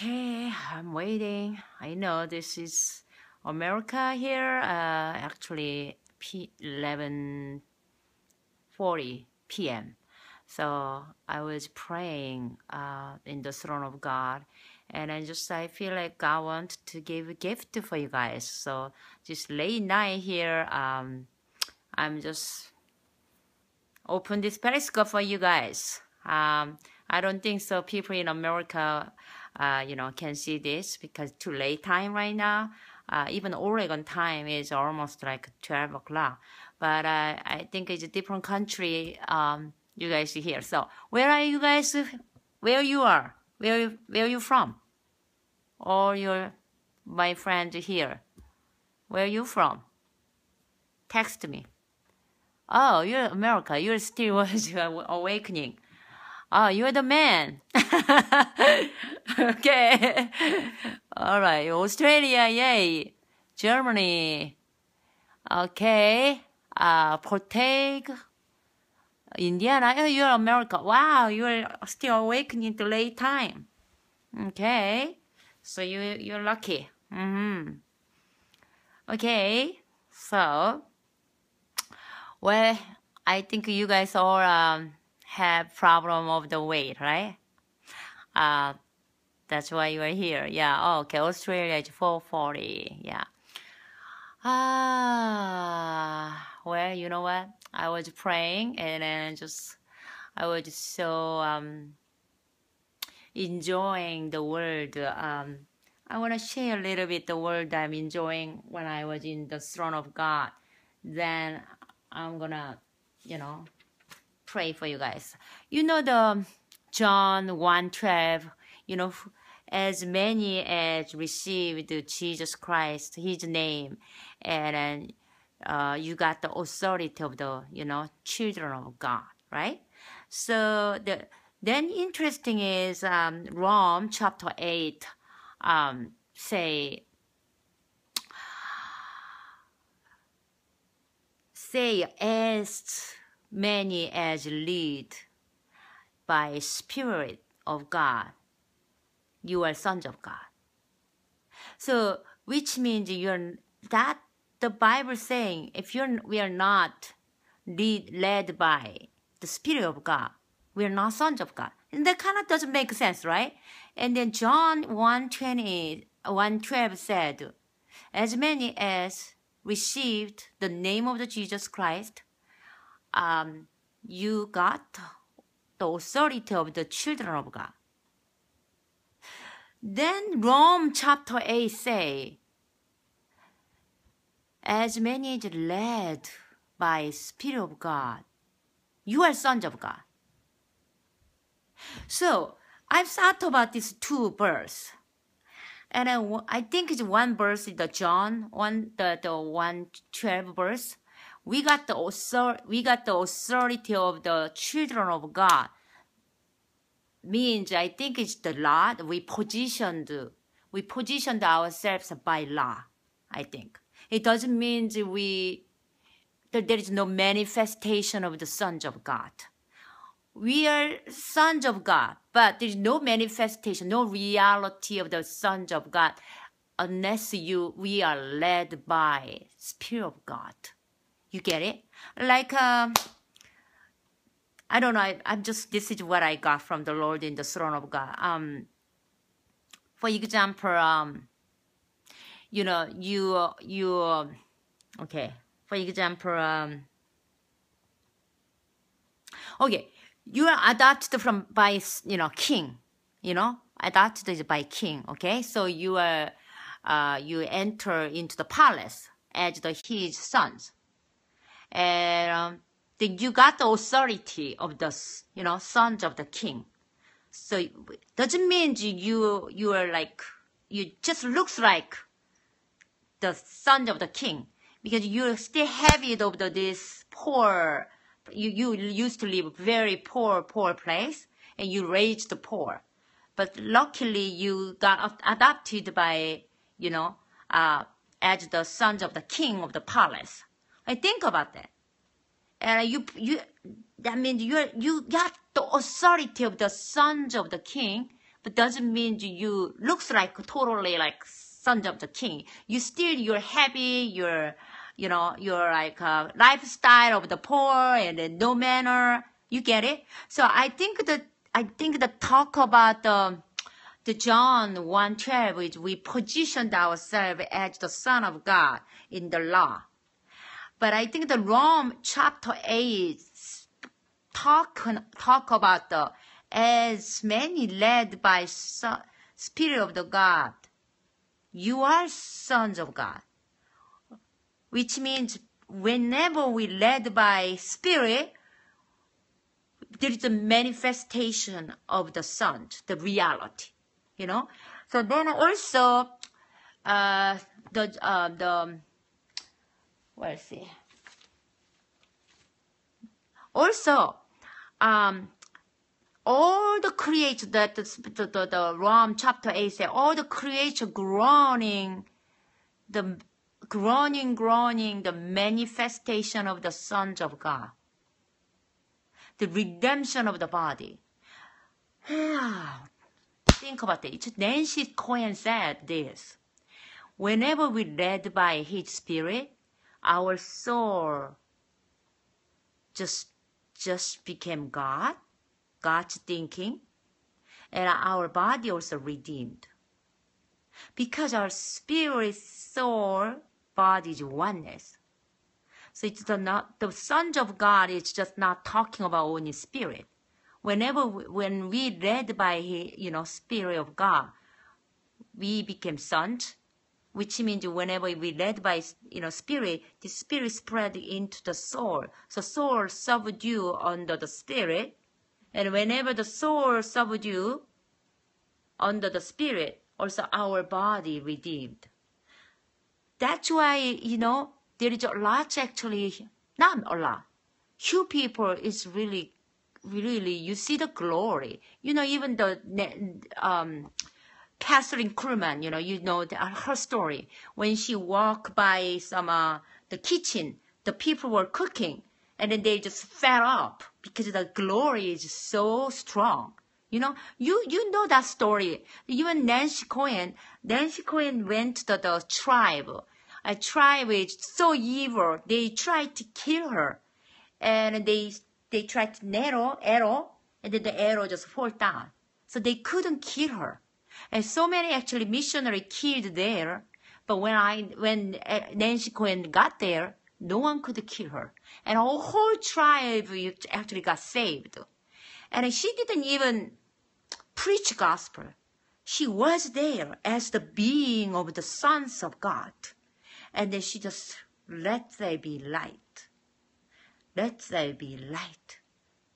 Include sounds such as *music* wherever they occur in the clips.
Okay, I'm waiting. I know this is America here. Uh, actually, P 11:40 p.m. So I was praying uh, in the throne of God, and I just I feel like God wants to give a gift for you guys. So just late night here, um, I'm just open this periscope for you guys. Um, I don't think so. People in America, uh, you know, can see this because too late time right now. Uh, even Oregon time is almost like 12 o'clock. But uh, I think it's a different country. Um, you guys here. So where are you guys? Where you are? Where where you from? Or your my friend here? Where you from? Text me. Oh, you're America. You're still *laughs* awakening. Oh, you're the man. *laughs* okay. All right. Australia, yay. Germany. Okay. Uh, Portugal. Indiana. Oh, you're America. Wow, you're still awakening to late time. Okay. So you, you're lucky. Mm-hmm. Okay. So, well, I think you guys are, um, have problem of the weight, right? Uh, that's why you are here. Yeah. Oh, okay. Australia is 440. Yeah. Ah, well, you know what? I was praying and then just I was so um, enjoying the world. Um, I want to share a little bit the world I'm enjoying when I was in the throne of God. Then I'm gonna, you know, pray for you guys. You know the John 1:12, you know, as many as received Jesus Christ, his name, and uh, you got the authority of the, you know, children of God, right? So the then interesting is um, Rome chapter 8 um, say say as many as lead by spirit of God you are sons of God so which means you're that the Bible saying if you're we are not lead, led by the Spirit of God, we are not sons of God. And that kind of doesn't make sense, right? And then John 120, 112 said, As many as received the name of the Jesus Christ, um, you got the authority of the children of God. Then Rome chapter 8 say, as many as led by Spirit of God, you are sons of God. So I've thought about these two verses. And I, I think it's one verse the John, one the, the one twelve verse. We got the authority, we got the authority of the children of God. Means I think it's the law. We positioned we positioned ourselves by law. I think. It doesn't mean we that there is no manifestation of the sons of God. We are sons of God, but there is no manifestation, no reality of the sons of God unless you we are led by Spirit of God. You get it? Like um, I don't know. I, am just this is what I got from the Lord in the throne of God. Um, for example, um, you know, you you okay. For example, um, okay, you are adopted from by you know king, you know, adopted is by king. Okay, so you are uh, you enter into the palace as the his sons, and um, then you got the authority of the you know sons of the king. So it doesn't mean you you are like you just looks like the son of the king. Because you still have it of the, this poor you, you used to live very poor poor place and you raised the poor. But luckily you got adopted by you know uh, as the sons of the king of the palace think about that and you you that means you you got the authority of the sons of the king but doesn't mean you looks like totally like sons of the king. You still you're happy, you're you know, you're like uh, lifestyle of the poor and no manner. You get it? So I think that I think the talk about the the John one twelve is we positioned ourselves as the Son of God in the law. But I think the Rome chapter eight talk talk about the as many led by Spirit of the God. You are sons of God, which means whenever we led by Spirit, there is a manifestation of the Son, the reality, you know. So then also, uh, the uh, the let's see. Also, um, all the creatures that the, the, the, the Rom chapter 8 says, all the creatures groaning, the groaning, groaning, the manifestation of the sons of God, the redemption of the body. *sighs* Think about it. Nancy Coen said this. Whenever we led by his spirit, our soul just just became God, God's thinking, and our body also redeemed. Because our spirit, soul, body is oneness. So it's the not the sons of God is just not talking about only spirit. Whenever we, when we led by you know spirit of God, we became sons which means whenever we led by you know spirit, the spirit spread into the soul. So soul subdue under the spirit, and whenever the soul subdue under the spirit, also our body redeemed. That's why you know there is a lot actually, not a lot. Few people is really, really you see the glory. You know even the um Kathryn Kuhlman, you know, you know the, uh, her story. When she walked by some uh, the kitchen, the people were cooking, and then they just fell up because the glory is so strong. You know, you you know that story. Even Nancy Coen, Nancy Coen went to the tribe. A tribe is so evil. They tried to kill her, and they they tried to narrow arrow, and then the arrow just fall down. So they couldn't kill her. And so many actually missionary killed there. But when I, when uh, Nancy Coen got there, no one could kill her. And a whole tribe actually got saved. And she didn't even preach gospel. She was there as the being of the sons of God. And then she just, let there be light. Let there be light.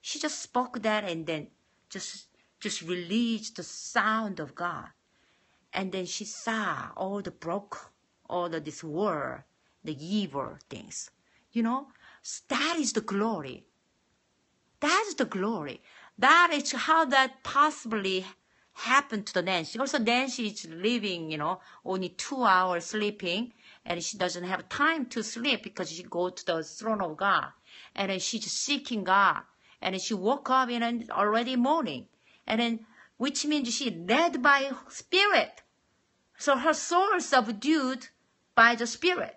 She just spoke that and then just just released the sound of God. And then she saw all the broke, all of this world, the evil things. You know, that is the glory. That's the glory. That is how that possibly happened to the Nancy. Also, Nancy is living, you know, only two hours sleeping, and she doesn't have time to sleep because she go to the throne of God, and she's seeking God, and she woke up in already morning, and then which means she led by spirit. So her soul is subdued by the spirit.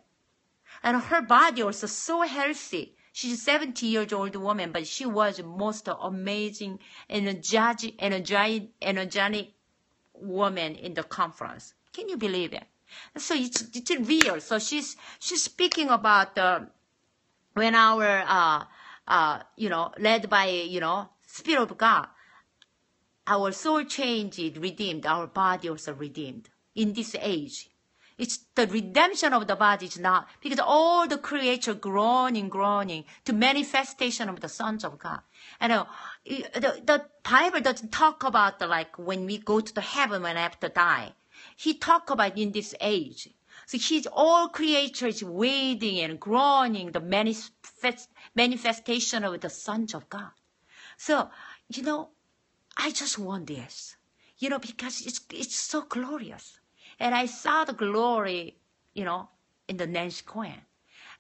And her body also so healthy. She's a 70 years old woman, but she was most amazing, energetic, energetic, energetic woman in the conference. Can you believe it? So it's, it's real. So she's, she's speaking about the, when our, uh, uh, you know, led by, you know, Spirit of God, our soul changed, redeemed, our body also redeemed in this age. It's the redemption of the body is not because all the creature groaning, groaning to manifestation of the sons of God. And uh, the, the Bible doesn't talk about the, like when we go to the heaven when to die. He talk about in this age. So he's all creatures waiting and groaning the manifest, manifestation of the sons of God. So, you know, I just want this, you know, because it's, it's so glorious. And I saw the glory, you know, in the Nancy Coen.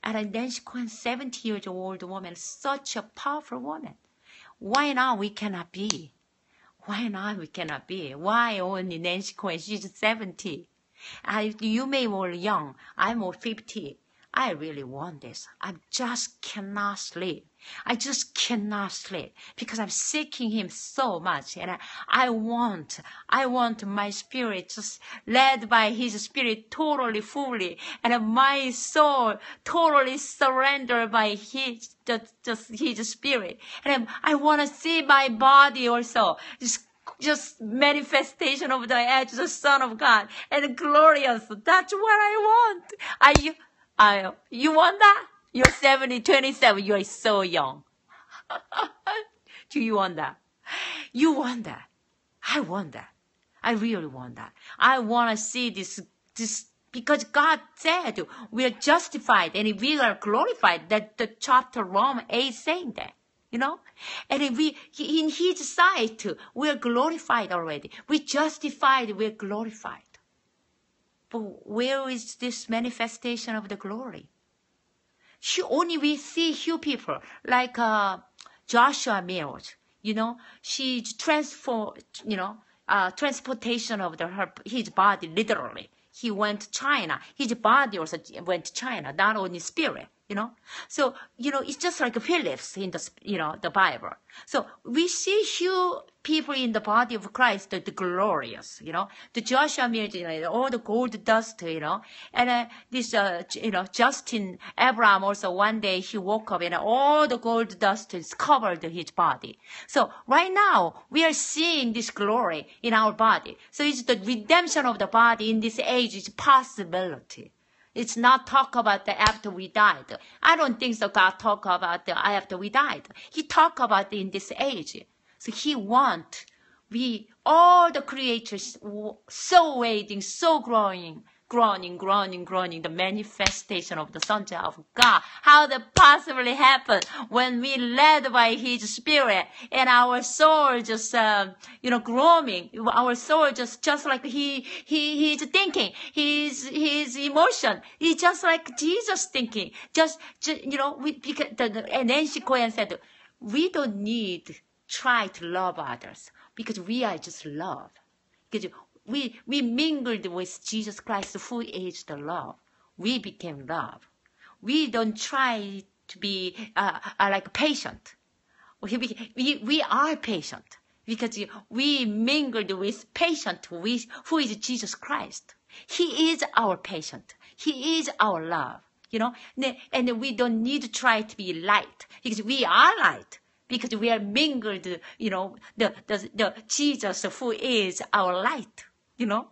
And Nancy Coen, 70 years old woman, such a powerful woman. Why not we cannot be? Why not we cannot be? Why only Nancy Coen? She's 70. I, you may be young. I'm 50. I really want this. I just cannot sleep. I just cannot sleep because I'm seeking Him so much, and I, I want, I want my spirit just led by His Spirit totally, fully, and my soul totally surrendered by His, just, just His Spirit, and I want to see my body also just just manifestation of the edge, the Son of God, and glorious. That's what I want. I I, you want that? You're 70, 27. You're so young. *laughs* Do you want that? You want that. I want that. I really want that. I want to see this, this, because God said we are justified and we are glorified. That the chapter Rome 8 saying that, you know? And we, in His sight, we are glorified already. We justified, we are glorified. But where is this manifestation of the glory? She only we see few people like uh, Joshua Mills. You know, she transfer, you know, uh, transportation of the, her his body literally. He went to China. His body also went to China, not only spirit you know. So, you know, it's just like Phillips in the, you know, the Bible. So we see few people in the body of Christ, the, the glorious, you know, the Joshua Mills, you know, all the gold dust, you know, and uh, this, uh, you know, Justin Abraham also one day he woke up and all the gold dust is covered his body. So right now we are seeing this glory in our body. So it's the redemption of the body in this age is possibility. It's not talk about the after we died. I don't think so God talk about the after we died. He talk about in this age. So he want we all the creatures so waiting, so growing, groaning, groaning, groaning, the manifestation of the Son of God. How that possibly happen when we led by His Spirit and our soul just, uh, you know, growing, our soul just, just like He, He, He's thinking, His, His emotion, He's just like Jesus thinking, just, just you know, we, because the, the, and then she Coen said, we don't need try to love others because we are just love. Because we, we mingled with Jesus Christ, who is the love. We became love. We don't try to be uh, uh, like patient. We, we, we are patient because we mingled with patient with, who is Jesus Christ. He is our patient. He is our love. You know, and we don't need to try to be light because we are light because we are mingled, you know, the, the, the Jesus who is our light you know.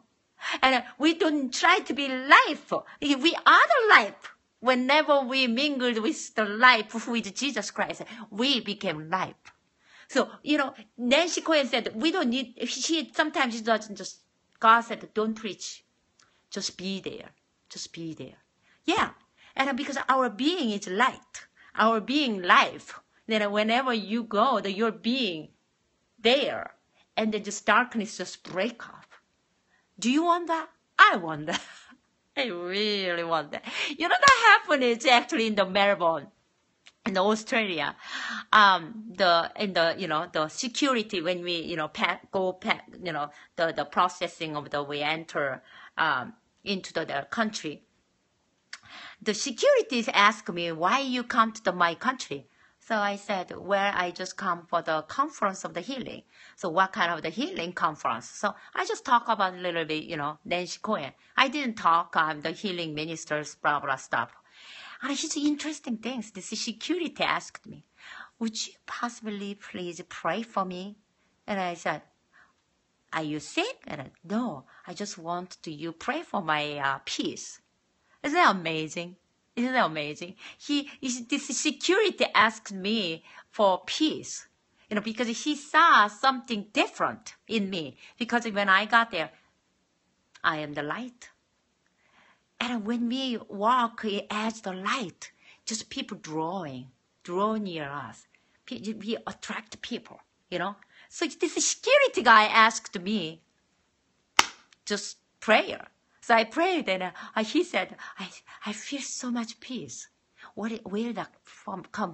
And we don't try to be life. We are the life. Whenever we mingled with the life with Jesus Christ, we became life. So, you know, Nancy Coen said, we don't need, she sometimes she doesn't just, God said, don't preach. Just be there. Just be there. Yeah. And because our being is light, our being life, then whenever you go, the, your being there, and then just darkness just break off. Do you want that? I want that. *laughs* I really want that. You know, that happened is actually in the Melbourne, in Australia. Um, the, in the, you know, the security when we, you know, pack, go pack, you know, the, the processing of the, we enter, um, into the, the country. The securities ask me, why you come to the, my country? So I said, where I just come for the conference of the healing. So what kind of the healing conference? So I just talk about a little bit, you know, Nancy Coen. I didn't talk, I'm the healing ministers, blah, blah, stuff. And it's interesting things. This security asked me, would you possibly please pray for me? And I said, are you sick? And I, no, I just want to you pray for my uh, peace. Isn't that amazing? Isn't that amazing? He, this security asked me for peace, you know, because he saw something different in me. Because when I got there, I am the light. And when we walk as the light, just people drawing, draw near us. We attract people, you know. So this security guy asked me just prayer. So I prayed and uh, he said, I, I feel so much peace. What, where that from, come